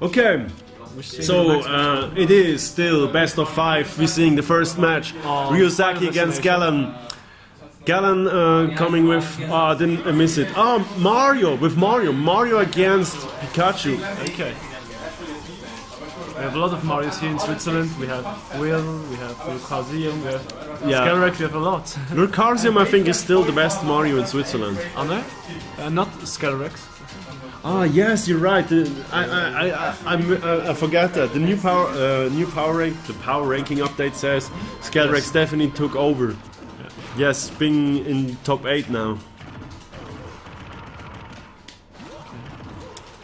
Okay, so uh, it is still best of five. We're seeing the first match. Ryuzaki against. Gelon. Gelon uh, coming with. Oh, I didn't miss it. Oh, Mario with Mario. Mario against Pikachu. Okay. We have a lot of Marios here in Switzerland. We have Will, we have Lucazium, we have Yeah. Skelrek, we have a lot. Lucazium, I think, is still the best Mario in Switzerland. Are there? Uh, not Skelrex. Ah, yes, you're right. The- I, I, I, I, I, I forgot that the new power, uh, new power rank, the power ranking update says Skelrex Yes. definitely took over. Yes, being in top eight now.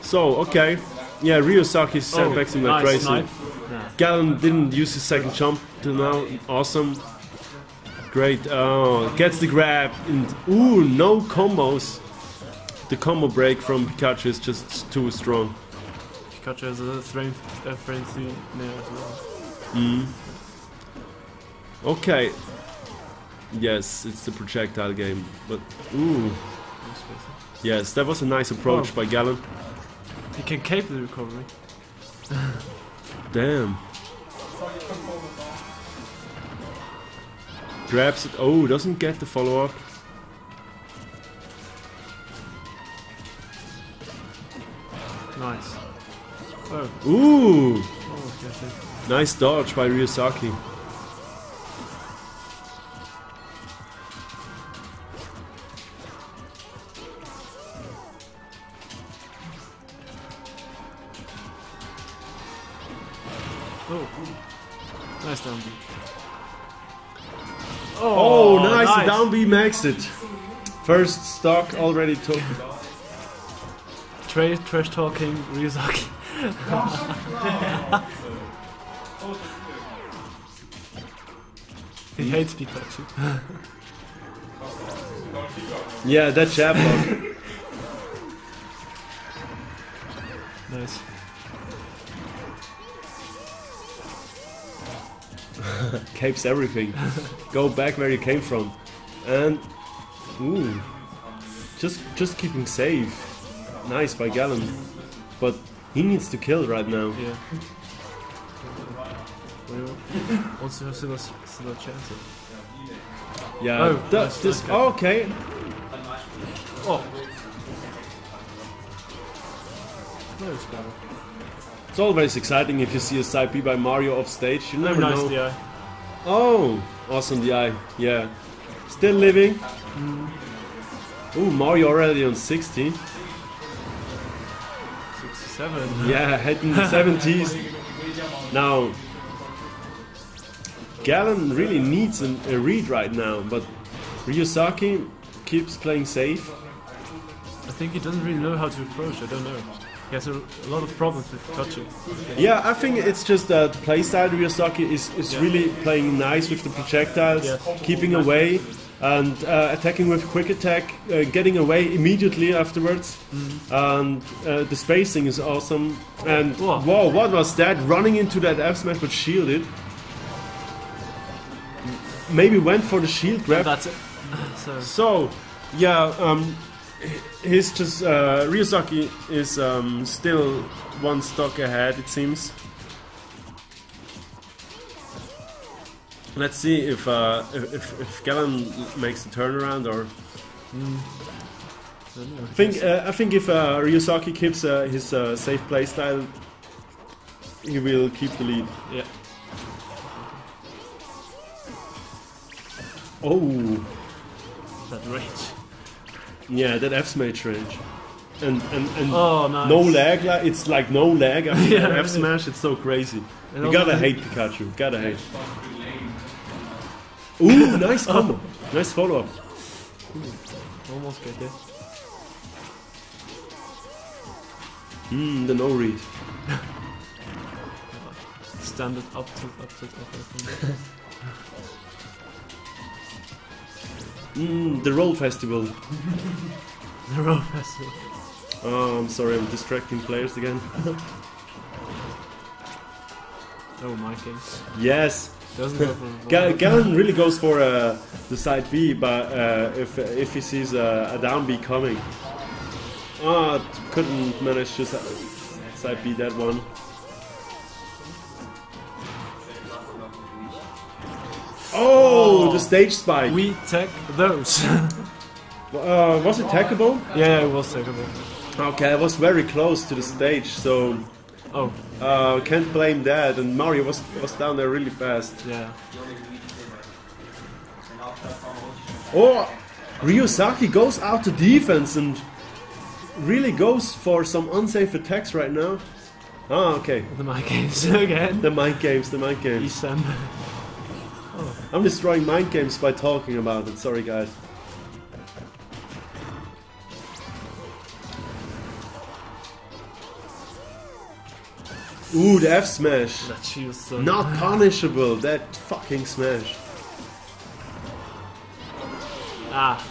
So okay, yeah, Ryuzaki sandbags him like Oh, nice crazy. snipe. Gelon didn't use his second jump till now. Awesome. Great. Oh, gets the grab. And, ooh, no combos. The combo break from Pikachu is just too strong. Pikachu has a strength, uh, frenzy there as well. Okay. Yes, it's the projectile game. But, ooh. Yes, that was a nice approach Oh. by Gelon. He can cape the recovery. Damn. Grabs it. Oh, doesn't get the follow Nice. Oh, Ooh. oh okay. Nice dodge by Ryuzaki. Oh, nice down B. Oh, oh nice. The down B makes it. First stock already took. Tra- trash talking Ryuzaki. he hates Pikachu. Yeah, that jab block. Nice. capes everything. Go back where you came from. And ooh. Just just keeping safe. Nice by Gelon. But he needs to kill right now. Yeah. Well, also still a, still a chance. Yeah. Oh, th- nice, this, nice. okay. Oh. Guy. It's always exciting if you see a side B by Mario off stage. You never nice know. DI. Oh, awesome eye. Yeah. Still living. Mm. Ooh, Mario already on 60. 67. Yeah, heading 70s. Now, Gelon really needs an, a read right now, but Ryuzaki keeps playing safe. I think he doesn't really know how to approach, I don't know. He has a, a lot of problems with touching. Yeah, I think it's just that the playstyle Ryuzaki is, is Yeah. really playing nice with the projectiles, Yeah. keeping away and uh, attacking with quick attack, uh, getting away immediately afterwards. Mm-hmm. And uh, the spacing is awesome. And Whoa. whoa, what was that? Running into that F smash but shielded. Maybe went for the shield grab. That's it. So, So, yeah, um, he's just uh, Ryuzaki is um, still one stock ahead, it seems. Let's see if uh, if, if Gelon makes the turnaround or. I. I think uh, I think if uh, Ryuzaki keeps uh, his uh, safe playstyle, he will keep the lead. Yeah. Oh, That range. yeah, that F smash range, and and and Oh, nice. no lag. Like it's like no lag after Yeah, F smash. It's so crazy. You gotta hate Pikachu. Gotta hate. Ooh, nice combo. Nice follow up. Almost get it. Hmm, the no read. Standard up to up to up. Hmm, the roll festival. The roll festival. Oh, I'm sorry, I'm distracting players again. Oh, my king. yes, Doesn't go for Gelon really goes for uh, the side B, but uh, if if he sees uh, a down B coming, ah, couldn't manage to. side B that one. Oh, Oh. the stage spike. We take those. Uh, was it tackable? yeah, it was takeable. Okay, I was very close to the stage, so Oh, uh, can't blame that. And Mario was was down there really fast. yeah. Oh, Ryuzaki goes out to defense and really goes for some unsafe attacks right now. Ah, okay. The mind games again. The mind games, the mind games. Isan. I'm destroying mind games by talking about it. Sorry, guys. Ooh, the F smash. That was so. Not punishable. That fucking smash. Ah.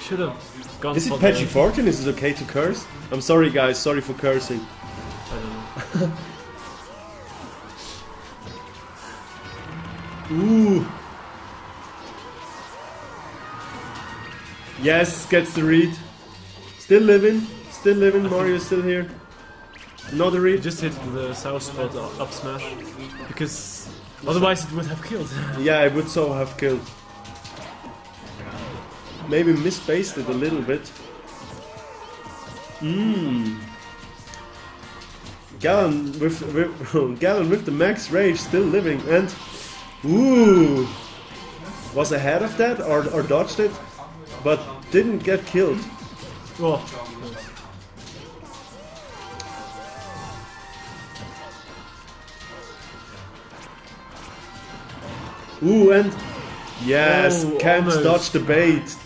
Should have gone Is it the- Fortune? Is it okay to curse? I'm sorry, guys. Sorry for cursing. I don't know. Ooh. Yes, gets the read. Still living. Still living. Mario's still here. Read. just hit the south spot up smash. Because otherwise it would have killed. Yeah, it would so have killed. Maybe misspaced it a little bit. Mmm. Gelon with, with Gelon with the max rage still living and ooh was ahead of that or, or dodged it but didn't get killed. oh, Ooh and yes, Oh, can't almost. dodge the bait.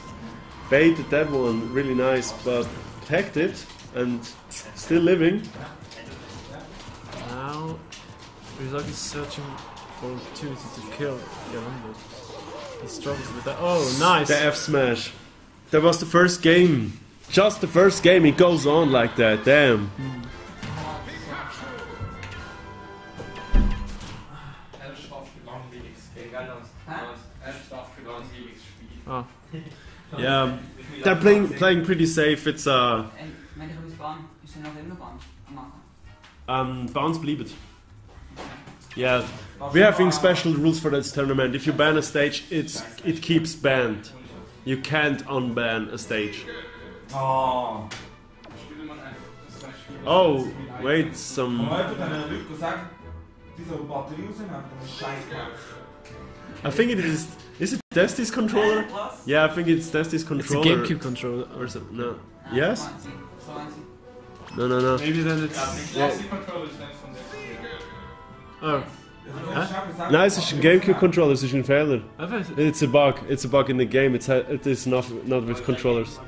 Baited that one really nice but tagged it and still living. now Ryuzaki is searching for opportunity to kill but he struggles with that. Oh, nice! The F smash. That was the first game. Just the first game, it goes on like that. Damn. Oh, Yeah, they're playing playing pretty safe. It's uh, Ey, wenn ich etwas ban, ist noch immer ban am um, bounce bleep it. Yeah, we having special rules for this tournament. If you ban a stage, it's it keeps banned. You can't unban a stage. Oh. Oh, wait, some. Und jemand hat den Leuten gesagt, die sollen Batterie rausnehmen, dann ist scheiß gemacht. I think it is. Is it Destiny's controller? Was? Yeah, I think it's Destiny's it's a. GameCube controller. or so. No. Nein, Yes? so meint sie. So meint sie. No, no, no. Maybe then it's. Yeah. Oh, Huh? No, it's a GameCube controller. It's a failure. I. It's a bug. It's a bug in the game. It's ha- it is not not with controllers.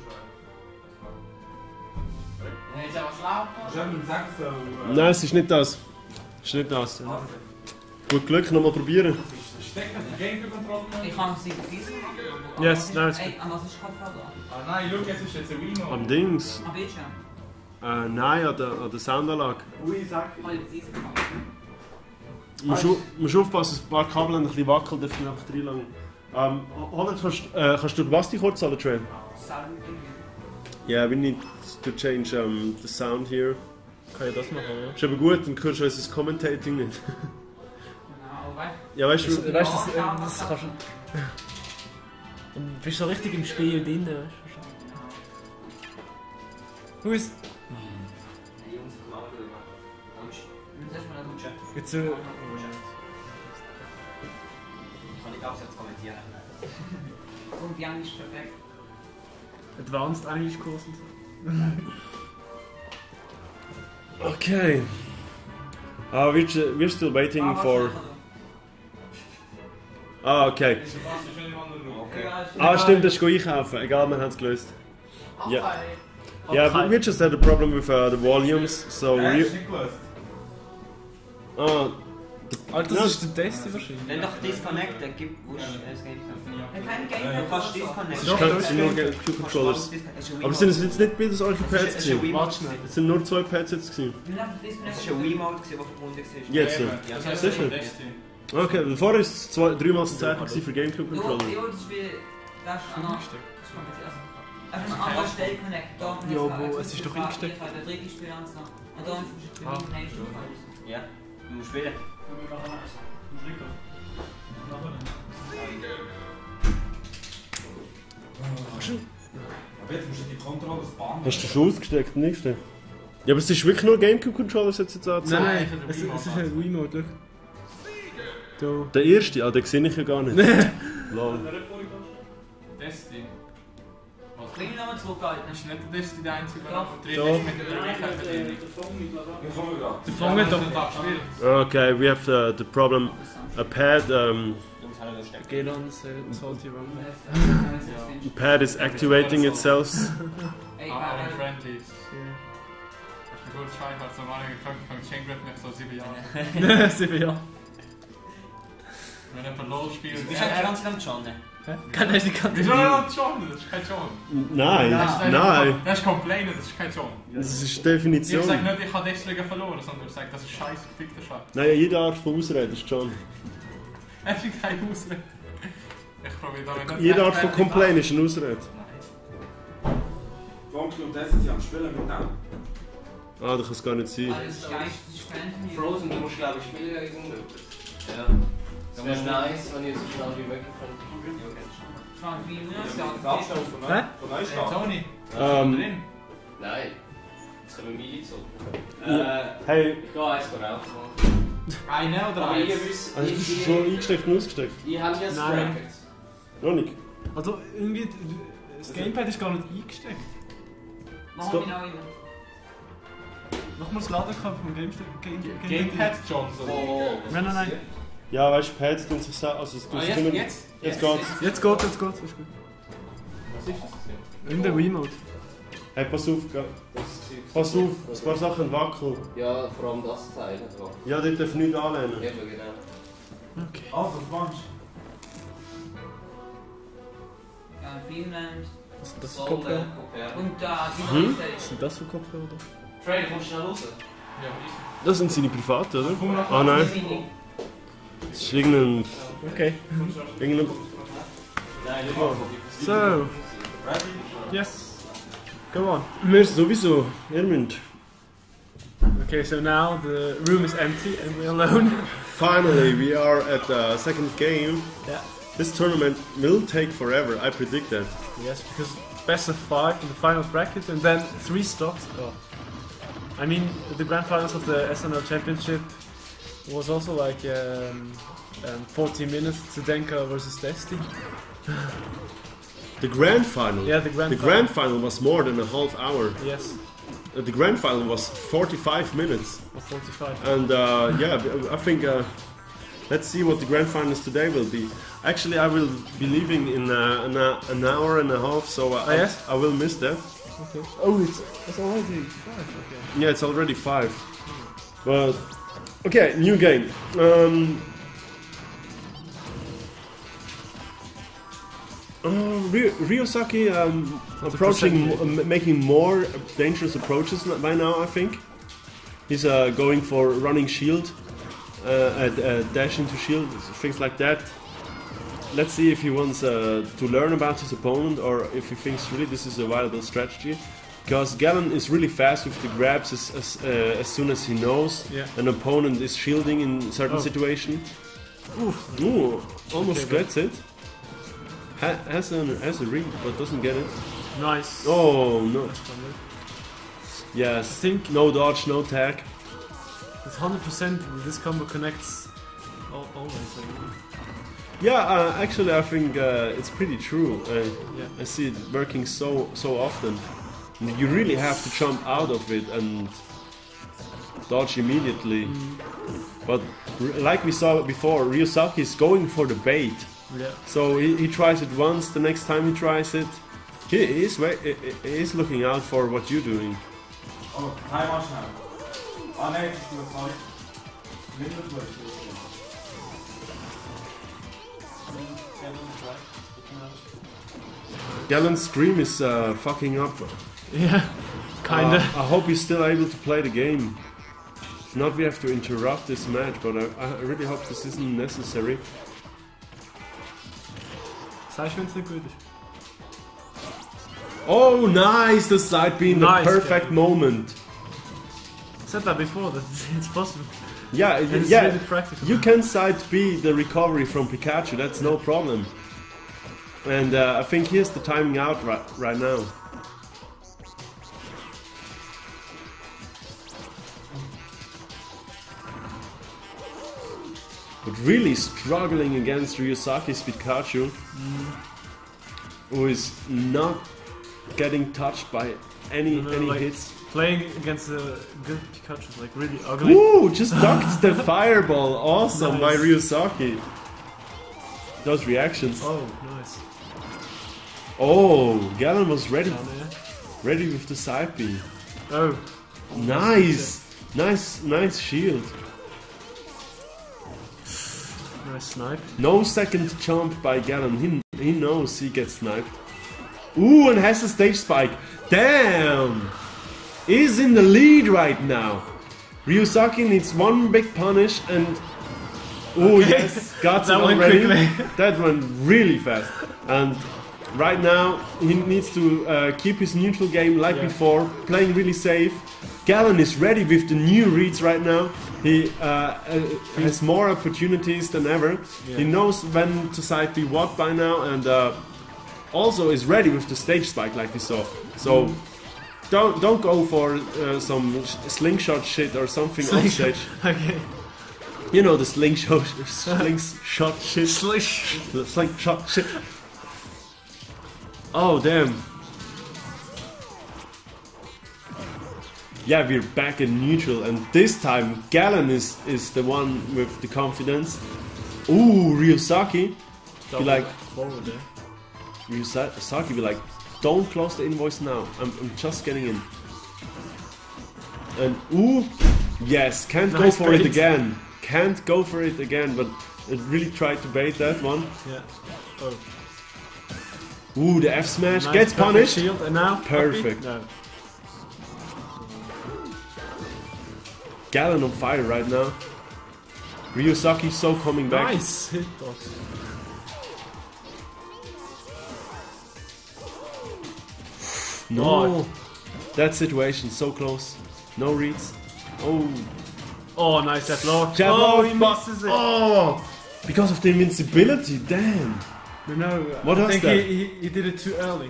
Wenn jetzt aber schlau Ich habe ihm gesagt, so. äh, Nein, es ist nicht das. Es ist nicht das. Gut Glück, nochmal probieren. Stecken die Gamecube-Kontrolle Ich kann sie vergessen machen. Yes, no, it's Ey, an was ist Kopfhörer? Ah nein, schau, jetzt ist jetzt ein Wino. Am Dings. Am Bildschirm. Äh, nein, an der, an der Soundanlage. Ui, sag. Ich habe jetzt gemacht. Du musst, au- musst aufpassen, ein paar Kabel haben ein bisschen wackelt, darf ich einfach reinlangen. Ähm, Holland, kannst, äh, kannst du die Basti kurz zahlen, Trail? Salve Yeah, we need to change um, the sound here. Kann ich das machen, ja? Ist aber gut, dann hörst du unser Commentating nicht. Ja, weißt du, Weißt du, das, äh, das kannst du. Und du bist so richtig im Spiel drin, weißt du? Du? Das Dusche. Jetzt so. Kann ich Absatz kommentieren? Und die Englisch perfekt. Advanced English Kurs und so. Okay. Uh, we're, ju- we're still waiting Ah, for... Ah, okay. Okay. Ah, stimmt, das ist einkaufen. Egal, wir haben es gelöst. Yeah. Yeah, but we just had a problem with uh, the volumes, so... Ja, ist nicht gelöst. Ah, Alter, Ja. das ist der Test wahrscheinlich. Wenn doch Disconnect, dann gibt das? Wenn kein Du Gamepad kannst oder so. Disconnect. ich kann es sind nur Q-Controllers. Aber sind es jetzt nicht beides eure Pads Es gewesen? Es sind nur zwei Pads jetzt gewesen. Es war ein Wiimote, der verbunden war. Jetzt? Ja, Das sicher. Destiny. Okay, davor war es zwei, dreimal das Zeichen gewesen für Jo, Gamecube-Controller. jo, das ist wie... Das ist an Also an anderer Stelle connect. Da Ja, wo- es ist doch eingesteckt. Der dritte Spiel an noch. Und dann musst du Ah. die nächste Frage. Ja, du musst spielen. Aber jetzt musst du die Kontrolle des Bandes. Hast du schon ausgesteckt? Nicht? Ja, aber es ist wirklich nur Gamecube-Controller, das jetzt angezeigt. Nein, nein, Nein, es, es ist ein Wiimote, schau. Da. Der erste, ah, den sehe ich ja gar nicht. Lol. Destiny. Bring ihn nochmal zurück, Alter. Ist nicht der Destiny der einzige, der Doch. drin Doch. ist mit der Möglichkeit Wir kommen gerade. Der Fang hat doch. gespielt. Okay, we have the, the problem. A pad, um, Du musst halt stecken. Gelons, äh, Salty Rum. pad is activating itself. Ey, Aber warte, in Friendlies. Ich bin gut scheiße, als normaler gekommen, von Chaingrip nach so sieben Jahren. Sieben Jahre. Wenn jemand LOL spielt. Du bist ja ganz lang schon. ne? Kann er nicht ganz. Wieso nicht John? Das ist kein John. Nein, Das ist nein. Das ist Complainen, das ist kein John. Das ist Ich Definition. sage nicht, ich habe deswegen verloren, sondern ich sage, das ist scheiße, fick den Scheiß. Nein, jede Art von Ausrede ist schon. Es ist kein Ausrede. Ich probiere damit nicht Jede Art von Complain ist eine Ausrede. Nein. Funky und Destiny sind am Spielen mit dem. Ah, das kann es gar nicht sein. Das ist. Frozen, du musst glaube ich spielen ja. Ja. Wäre nice, wenn ihr so schnell wie möglich Hä? Von Hey, Neustadt. Tony, Ähm, drin. Nein. Jetzt können wir zocken. Äh, Hey, ich gehe eins rauchen. Eine oder Aber ihr eins? wisst, also bist du schon eingesteckt und ausgesteckt? ihr habt ja Nein. Bracket. Noch nicht. Also irgendwie, das Gamepad ist gar nicht eingesteckt. Machen wir noch. Nochmal das Ladekabel vom Gamepad John, so. Oh, Nein, nein, nein. Ja, weißt du, Pads tun sich sa- also es tun Ah, sich jetzt, immer- jetzt? Jetzt geht's. Jetzt geht's, jetzt geht's, ist gut. Was ist das? In der Wiimote. Hey, pass auf, gell. Pass auf, ein paar Sachen wackeln. Ja, vor allem das Teil. hat. Ja, dort darf nichts anlehnen. Eben, genau. Okay. Also, Sponge. Ja, Dreamland. Was sind das für Kopfhörer? Und da, die Hm? Was ist. sind das für Kopfhörer? Trey, kommst du schnell raus? Ja. Das sind seine privaten, oder? Ah nein, Das. Okay. Nein, So, yes. Go on. wir sowieso, müsst. Okay, so now the room is empty and we're alone. Finally, we are at the second game. Yeah. This tournament will take forever, I predict that. Yes, because best of five in the final bracket and then three stops. Oh. I mean, the grand finals of the SNL Championship was also like um, um, 40 minutes. Zdenka versus Desti. The grand final. Yeah, the grand. The grand final was more than a half hour. Yes, Uh, The grand final was 45 minutes. or 45. And uh, yeah, I think uh, let's see what the grand finals today will be. Actually, I will be leaving in uh, an, uh, an hour and a half, so uh, Oh, yes? I, I will miss that. Okay. Oh, it's it's already five. Okay. Yeah, it's already five. But okay, new game. Um, uh, Ry- Ryuzaki um, approaching, making more dangerous approaches by now. I think he's uh, going for running shield, uh, uh, uh, dash into shield, things like that. Let's see if he wants uh, to learn about his opponent or if he thinks really this is a viable strategy. Because Gelon is really fast with the grabs as, as, uh, as soon as he knows Yeah. an opponent is shielding in certain Oh. situation. Ooh, almost Okay, gets it. Ha- has, an, has a read, but doesn't get it. Nice. Oh no! That's fun, right? Yes, think no dodge, no tag. it's 100% this combo connects al- always. Yeah, uh, actually, I think uh, it's pretty true. Uh, yeah. I see it working so so often. You really have to jump out of it and dodge immediately. But like we saw before, Ryuzaki is going for the bait. Yeah. So he, he tries it once, the next time he tries it, he is, he he is looking out for what you're doing. Oh, time mal schnell. Ah, nein, jetzt ist gut, sorry. Mindestens. Gelon's scream is uh, fucking up. Yeah. Kinda. Uh, I hope he's still able to play the game. If not, we have to interrupt this match, but I, I really hope this isn't necessary. Sagst du, wenn es nicht gut ist? Oh, nice! The side beam, Nice, the perfect moment. I said that before, that it's possible. Yeah, it's yeah. really practical. You can side B the recovery from Pikachu. That's no problem. And uh, I think here's the timing out right, right now. But really struggling against Ryuzaki's Pikachu, who is not getting touched by any No, any like- hits. Playing against a good Pikachu is like really ugly. Ooh, just ducked the fireball. Awesome by Nice. Ryuzaki. Those reactions. Oh, nice. Oh, Gelon was ready, ready with the side B. Oh, Nice, nice, nice shield. Nice snipe. No second jump by Gelon. He, he knows he gets sniped. Ooh, and has a stage spike. Damn! Is in the lead right now. Ryuzaki needs one big punish and. Oh yes, got That went already. quickly. that went really fast. And right now he needs to uh, keep his neutral game like Yeah. before, playing really safe. Gelon is ready with the new reads right now. He uh, uh, has more opportunities than ever. He knows when to side B what by now, and uh, also is ready with the stage spike like we saw. So don't don't go for uh, some sh- slingshot shit or something on Slingshot. stage. Okay. You know the slingshot slingshot shit. Slish. Slingshot shit. Oh damn. Yeah, we're back in neutral, and this time Gelon is is the one with the confidence. Ooh, Ryuzaki. Be like, Forward eh? there. Ryuzaki be like, don't close the invoice now. I'm, I'm just getting in. And ooh, yes, can't go Nice for it again. Can't go for it again, but it really tried to bait that one. Yeah. Oh. Ooh, the F smash Nice, gets punished. Shield. And now? Perfect. No. Gelon on fire right now. Ryuzaki so coming back. Nice hitbox. No, that situation so close. No reads. Oh, Oh, nice that block. Jab oh, he but- misses it. oh, because of the invincibility. Damn. No, no. Uh, what I think that? He, he, he did it too early.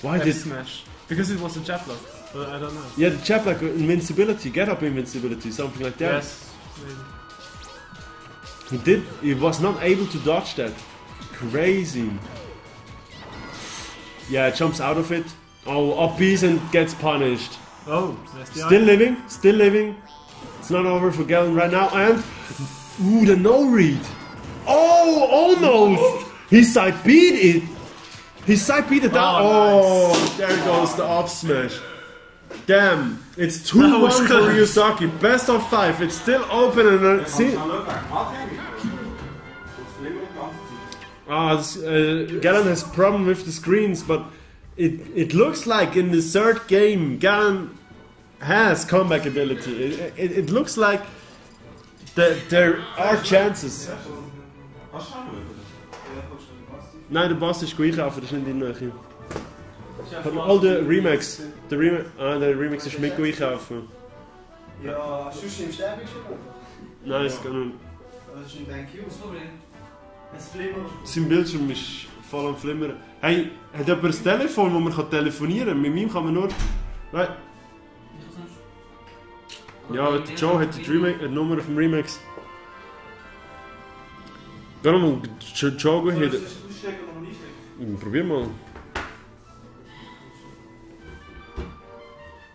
Why F did? smash. Because it was a jab lock. But I don't know. Yeah, the chap like invincibility, get up invincibility, something like that. Yes. Maybe. He did. He was not able to dodge that. Crazy. Yeah, jumps out of it. Oh, up B's and gets punished. Oh, Still living, still living. It's not over for Gelon right now, and ooh, the no read. Oh, almost. He side beat it. He side beat it down. Oh, Oh, there goes the up smash. Damn, it's two That one for good. Ryuzaki. Best of five. It's still open and uh, see. Kann schauen, Warte, Das flimmert die ganze Zeit. Ah, this, uh, Gelon has problem with the screens, but it it looks like in the third game Gelon has comeback ability. It, it, it looks like that there are chances. Kannst du schauen, oder? Nein, der Boss ist gleich auf, das ist nicht in der All the Remix. Der Remix, ah, der Remix ist mit auf. Ja, sonst im Sterbungsschirm. Nein, es geht nicht. Das ist ein Thank you. Das Problem. Es flimmert. Sein Bildschirm ist voll am Flimmern. Hey, hat jemand ein Telefon, wo man kann telefonieren kann? Mit meinem kann man nur... Nein. Ja, Joe hat die, Remix, die Nummer auf dem Remix. Geh nochmal, Jo- Joe Soll geht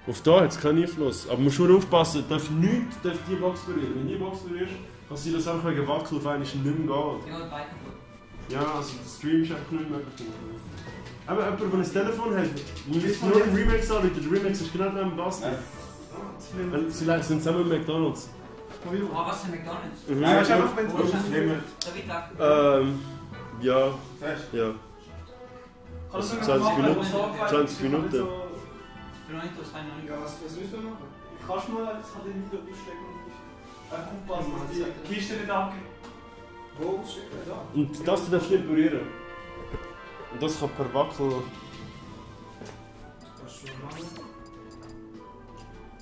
Auf da hat es keinen Einfluss. Aber man muss schon aufpassen, darf nichts darf die Box berühren. Wenn die Box berührst, kann sie das einfach wegen Wackel auf einmal nicht mehr beide kaputt. Ja, also der Stream ist einfach nicht möglich. Aber jemand, der ein Telefon hat, muss nur den Remix anrufen. Der Remix ist genau neben flimmert. Weil Sie sind zusammen mit McDonalds. Oh, was für McDonalds? Mhm. Nein, weißt du einfach, wenn es. Ähm, ja, Fest. ja. Also mir 20 machen, Minuten. wenn du so- 20 Minuten. Ich bin noch nicht aus Heim noch nicht. Ja, was, was müssen wir machen? Kannst du mal das hat nicht ausstecken oder nicht? Einfach aufpassen, dass die Kiste nicht abgeht. Wo ausstecken? Da. Und das darfst du nicht berühren. Und das kann per Wackel. Kannst du machen.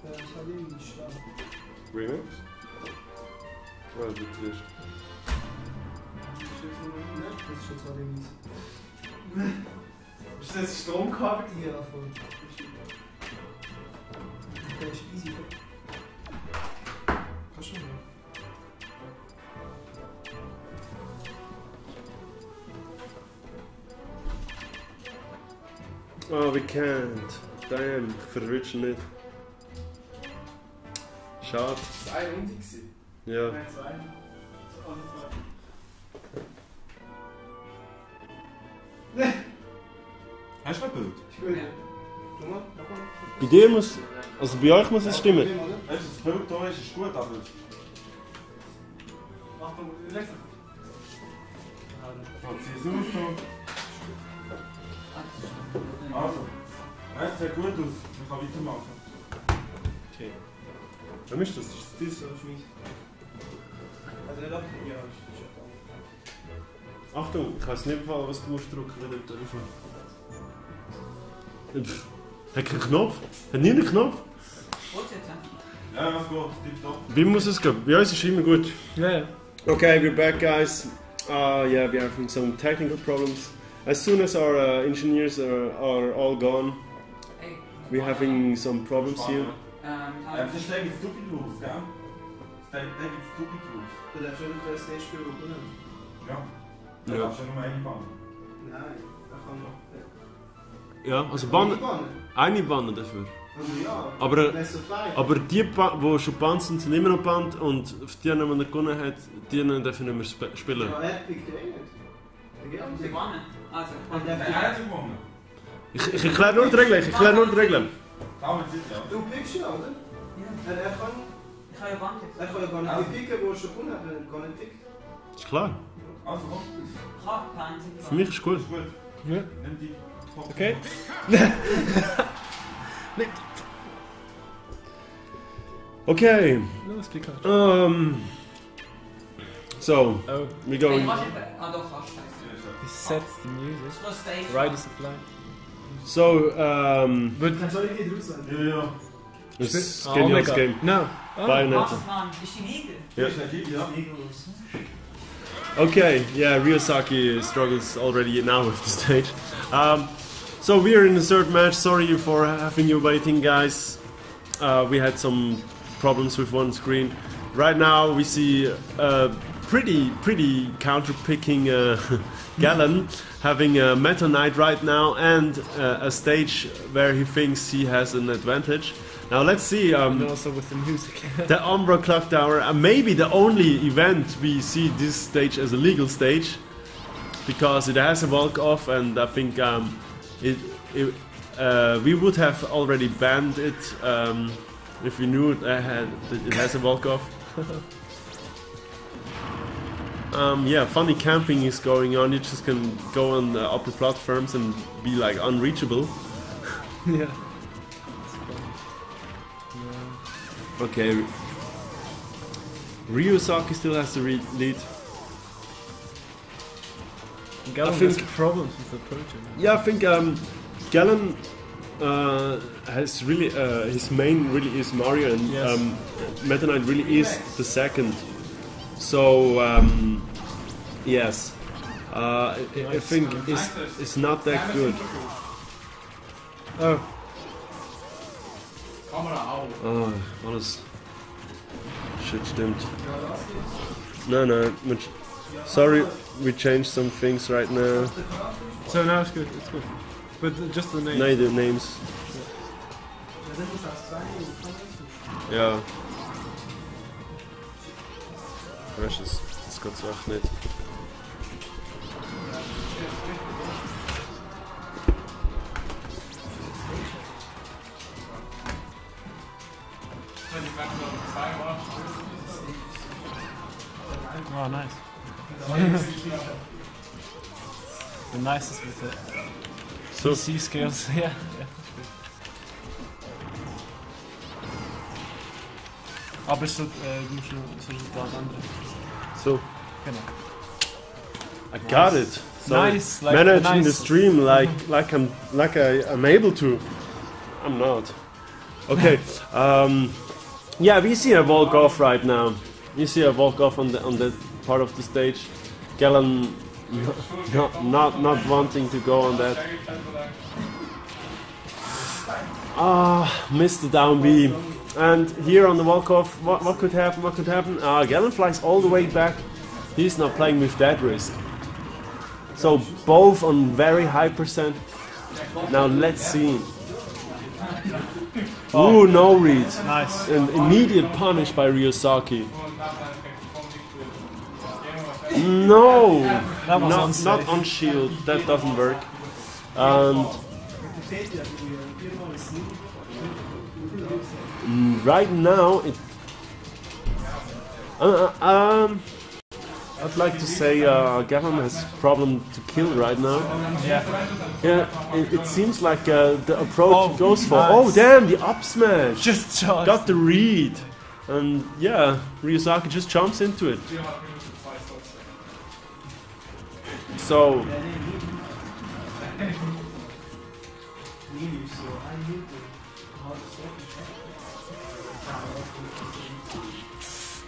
das hat irgendwie geschlagen. Remix? Ah, das ist. Ne? Das ist schon zwar irgendwie. Ist das Stromkabel? Ja, voll. Das ist easy. Kannst schon, ja. Oh, we can't. Damn, verwirrst nicht. Schade. Das war eine Runde. Ja. Nein, zwei. Alle zwei. Hast du ein Bild? Ist gut. Schau mal, nochmal. Bei dir muss. Also bei euch muss es stimmen. Oder? Du, das Bild da ist, ist gut, aber... Achtung, rechts. So, zieh es aus. Also. Du, sieht gut aus. Man kann weitermachen. Okay. Wem ist das? Ist das Das ist so schmieß. Also nicht ab. Ja, ist schon. Achtung, ich weiß nicht, was du musst drücken mit dem Telefon. Hat keinen Knopf? Hat nie einen Knopf? Ja, was geht? Tipptopp. Wie muss es gehen? Bei uns ist immer gut. Ja, ja. Okay, we're back, guys. Uh, yeah, we're having some technical problems. As soon as our uh, engineers are, are all gone, we're having some problems here. Um, Ähm, das steht jetzt Stupid raus, gell? Das Stupid raus. Du darfst schon auf das Stage spielen, oder? Ja. Ja. darfst du nur eine Bahn. Nein, da kann man. Ja, also Kann bannen? eine Bahn dafür. Ja. Aber-. Aber die, die schon gebannt sind, sind immer noch gebannt und auf die, die man gewonnen hat, die dürfen nicht mehr sp spielen. Ja, er ja eh nicht. Gewonnen. Also, Und der Wer hat gewonnen? Ich, ich erkläre nur die Regeln, ich erkläre nur die Regeln. Du pickst ja, oder? Ja. Er, er, kann, ich habe ja gewonnen. er kann ja gar nicht die picken, wo er schon gewonnen hat, er gar nicht pickt. Ist klar. Also komm, Für mich ist gut. ist gut. Ja. Nimm die. Okay. Okay, Los, Pikachu. um, so Oh, we're Hey, going. was it? Doch, fast. scheiße. he sets the music. Das war Right as a fly. So, um, But Dann soll ich die draus sein. Ja, ja. Oh getting this game. No. Oh. Bayonetta. Was, Mann? Ist die Liga? Ja. Ist nicht ja. Okay, yeah, Ryuzaki struggles already now with the stage. Um, so we are in the third match. Sorry for having you waiting, guys. Uh, we had some problems with one screen. Right now we see a pretty, pretty counter-picking uh, Gelon having a Meta Knight right now and uh, a stage where he thinks he has an advantage. Now let's see. Um, And also with the music. the Umbra Clock Tower, uh, maybe the only event we see this stage as a legal stage, because it has a walk off, and I think um, it, it uh, we would have already banned it um, if we knew it, uh, had, that it has a walk off. um, yeah, funny camping is going on. You just can go on the upper platforms and be like unreachable. yeah. Okay. Ryuzaki still has the re- lead. Gelon I think- problems with approaching. Yeah, I think um, Gelon uh, has really uh, his main really is Mario, and Yes. um, Meta Knight really is the second. So um, yes, uh, I, I think it's, it's not that good. Oh. Oh, alles shit stimmt. No, no, mit- sorry, we changed some things right now. so now it's good. It's good. But just the name. Nee, the names. Ja, das muss aus zwei und Ja. Weißt du, das, das so echt nicht. The with the So, PC scales. yeah. yeah. Aber wird, äh, du musst noch das Resultat ändern. so, Genau. I got it. So, Nice, like managing nice. the stream like like I'm like I, I'm able to. I'm not. Okay. Um, yeah, we see a walk off right now. You see a walk off on the on the part of the stage. Gelon not not not wanting to go on that. Ah, missed the down B. And here on the walk off, what, what could happen? What could happen? Ah, Gelon flies all the way back. He's not playing with that risk. So both on very high percent. Now let's see. Ooh, no read. Nice. An immediate punish by Ryuzaki. No, not, not on shield. That doesn't work. And mm, right now, it. Uh, uh, um, I'd like to say uh, Gavin has problem to kill right now. Yeah. Yeah, it, it seems like uh, the approach Oh, goes for. nice. Oh damn, the up smash! Just charged. got the read, and yeah, Ryuzaki just jumps into it. So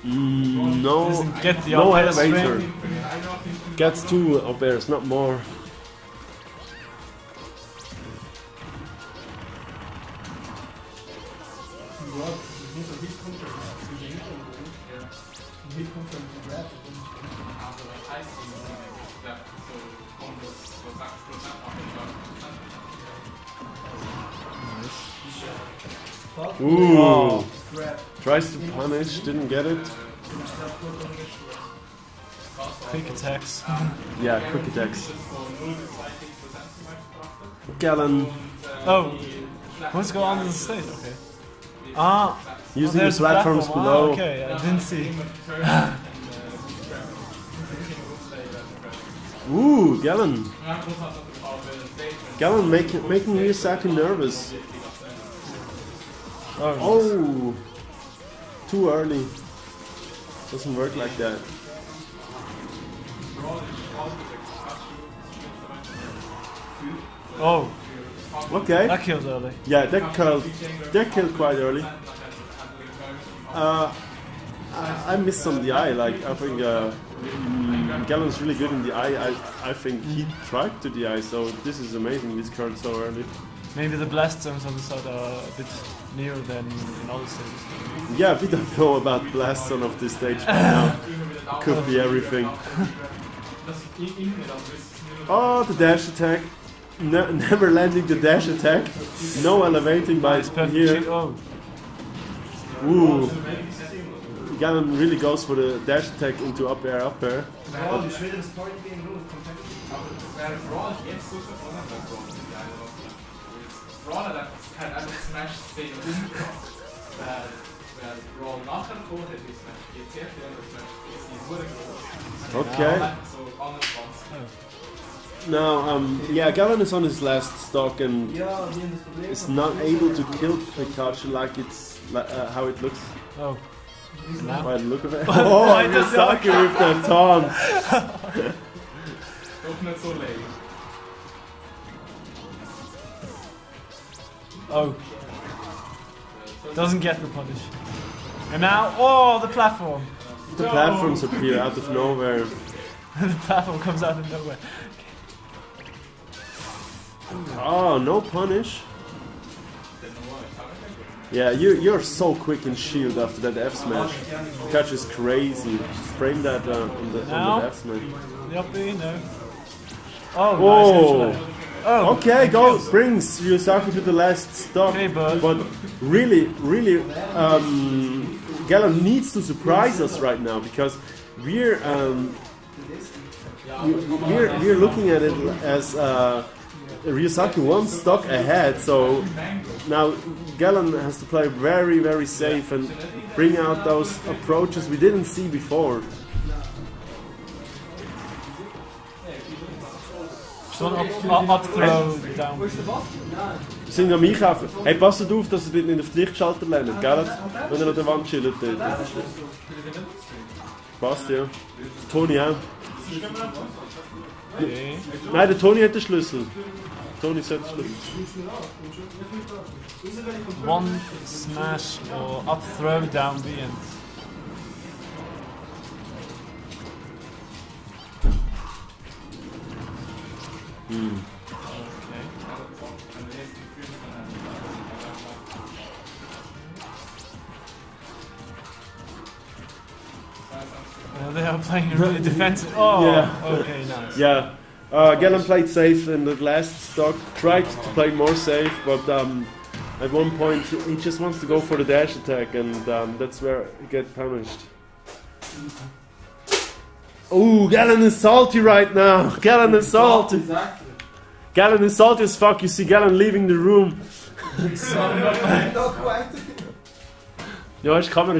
mm, no, Doesn't get the no elevator. Gets two up airs, not more. Ooh, Oh. tries to punish, didn't get it. Quick attacks. Yeah, quick attacks. Gelon Oh, what's going on in the stage? Okay. Ah, using the platforms platform. below. Ah, okay, I didn't see. Ooh, Gelon. Gelon making making Ryuzaki nervous. Oh, Oh, too early. Doesn't work like that. oh, Okay. that killed early. Yeah, that killed. That killed quite early. Uh, I, I missed on the eye. Like I think uh, mm, Gelon's really good in the eye. I I think he tried to the eye. So this is amazing. This card so early. Maybe the blast zones on the side are a bit nearer than in other stages. Yeah, we don't know about blast zone of this stage right now. Could be everything. Oh, the dash attack. Ne- never landing the dash attack. No elevating by It's perfect. here. Oh, Ooh. Gelon really goes for the dash attack into up air, up air. Ja, du schwede Story gegen Louis, komplett. Brawl hat kein einfach Smash-Szene umgebracht. Wer, wer Brawl nachher hat, ist Smash GC, der Smash ist die groß. Okay. So 21. Now, um, yeah, Gelon is on his last stock and Ja, die haben das Problem. is not able to kill Pikachu like it's like, uh, how it looks. oh. Now. By the look of it. Oh, Miyazaki with that taunt. Doch nicht so lame. Oh. Doesn't get the punish. And now, oh, the platform. The platforms appear out of nowhere. the platform comes out of nowhere. Oh, no punish. Yeah, you, you're so quick in shield after that F smash. Catch is crazy. Frame that uh, on, the, on the F smash. B, no. Oh, Whoa. nice. Oh, Okay, go brings Ryuzaki to the last stop. Okay, but- but really, really, um, Gelon needs to surprise us right now because we're um, we- we're we're looking at it as uh, Ryuzaki one stock ahead. So now Gelon has to play very very safe and bring out those approaches we didn't see before. Zo'n up, up, up throw down. Wir sind am Einkaufen. Hey, passt auf, dass ihr nicht auf den Lichtschalter lernt, gell? Wenn ihr an der Wand chillt dort. Passt, ja. Toni auch. Okay. Nein, der Toni hat den Schlüssel. Tony sagt es schlimm. One smash or up throw down B and Uh, they are playing really defensive. Oh, Yeah. okay, nice. Yeah. Uh, Gelon played safe in the last stock, tried to play more safe, but um, at one point he just wants to go for the dash attack, and um, that's where he get punished. Ooh, Gelon is salty right now. Gelon is salty. Exactly. Gelon is salty as fuck. You see Gelon leaving the room. Not quite. Ja, ich kann mir